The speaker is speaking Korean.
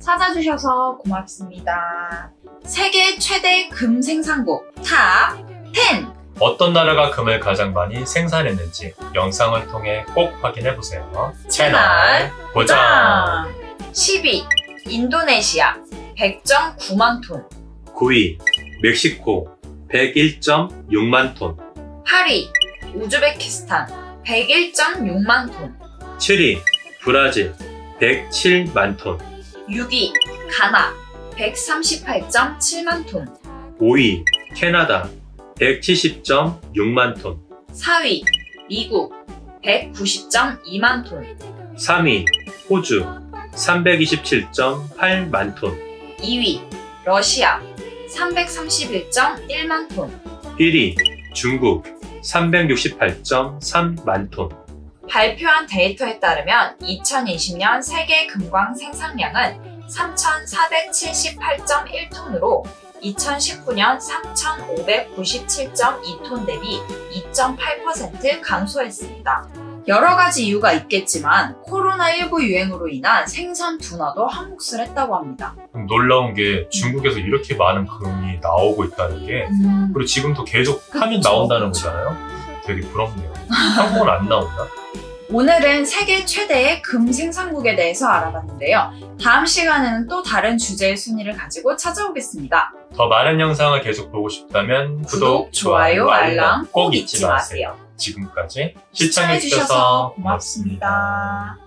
찾아주셔서 고맙습니다. 세계 최대 금 생산국 top 10! 어떤 나라가 금을 가장 많이 생산했는지 영상을 통해 꼭 확인해보세요. 채널 고정! 10위 인도네시아 100.9만 톤 9위 멕시코 101.6만 톤 8위 우즈베키스탄 101.6만 톤 7위 브라질 107만 톤 6위 가나 138.7만 톤. 5위 캐나다 170.6만 톤. 4위 미국 190.2만 톤. 3위 호주 327.8만 톤. 2위 러시아 331.1만 톤. 1위 중국 368.3만 톤 발표한 데이터에 따르면 2020년 세계 금광 생산량은 3,478.1톤으로 2019년 3,597.2톤 대비 2.8% 감소했습니다. 여러 가지 이유가 있겠지만 코로나19 유행으로 인한 생선 둔화도 한 몫을 했다고 합니다. 놀라운 게 중국에서 이렇게 많은 금이 나오고 있다는 게 그리고 지금도 계속 하면 나온다는. 거잖아요. 되게 부럽네요. 한국은 안 나온다? 오늘은 세계 최대의 금 생산국에 대해서 알아봤는데요. 다음 시간에는 또 다른 주제의 순위를 가지고 찾아오겠습니다. 더 많은 영상을 계속 보고 싶다면 구독, 좋아요, 알람 꼭 잊지 마세요. 지금까지 시청해주셔서 시청해주셔서 고맙습니다.